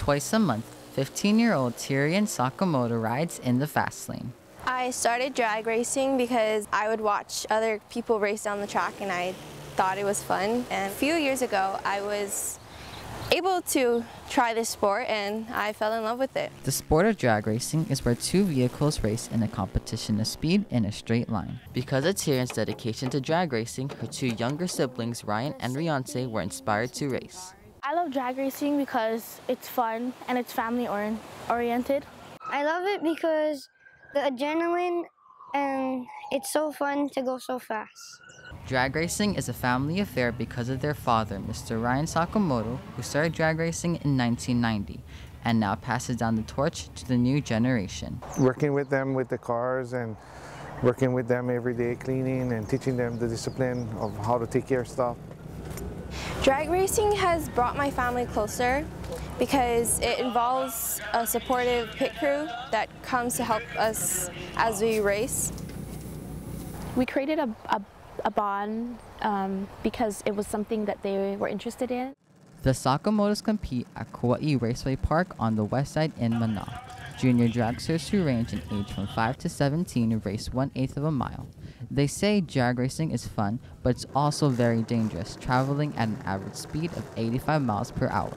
Twice a month, 15 year old Tyrion Sakamoto rides in the fast lane. I started drag racing because I would watch other people race down the track and I thought it was fun. And a few years ago, I was able to try this sport and I fell in love with it. The sport of drag racing is where two vehicles race in a competition of speed in a straight line. Because of Tyrion's dedication to drag racing, her two younger siblings, Ryan and Riance, were inspired to race. I love drag racing because it's fun and it's family or oriented. I love it because the adrenaline and it's so fun to go so fast. Drag racing is a family affair because of their father, Mr. Ryan Sakamoto, who started drag racing in 1990 and now passes down the torch to the new generation. Working with them with the cars and working with them every day, cleaning and teaching them the discipline of how to take care of stuff. Drag racing has brought my family closer because it involves a supportive pit crew that comes to help us as we race. We created a, a a bond um, because it was something that they were interested in. The Sakamotos compete at Kauai Raceway Park on the west side in Mana. Junior dragsters who range in age from 5 to 17 race one eighth of a mile. They say drag racing is fun, but it's also very dangerous, traveling at an average speed of 85 miles per hour.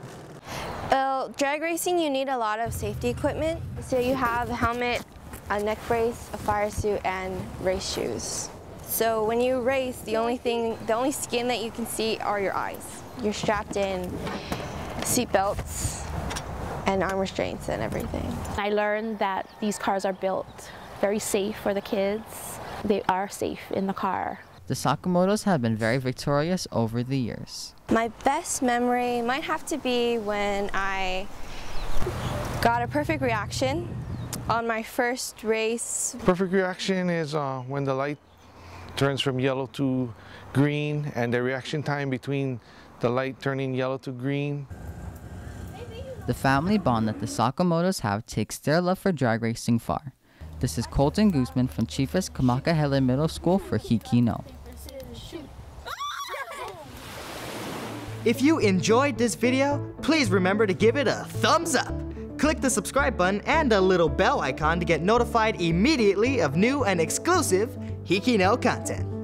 Well, drag racing, you need a lot of safety equipment. So you have a helmet, a neck brace, a fire suit, and race shoes. So when you race, the only thing, the only skin that you can see are your eyes. You're strapped in seat belts and arm restraints and everything. I learned that these cars are built very safe for the kids. They are safe in the car. The Sakamotos have been very victorious over the years. My best memory might have to be when I got a perfect reaction on my first race. Perfect reaction is uh, when the light turns from yellow to green and the reaction time between the light turning yellow to green. The family bond that the Sakamotos have takes their love for drag racing far. This is Colton Guzman from Chiefess Kamakahelei Middle School for HIKI NŌ. If you enjoyed this video, please remember to give it a thumbs up. Click the subscribe button and the little bell icon to get notified immediately of new and exclusive HIKI NŌ content.